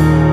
you.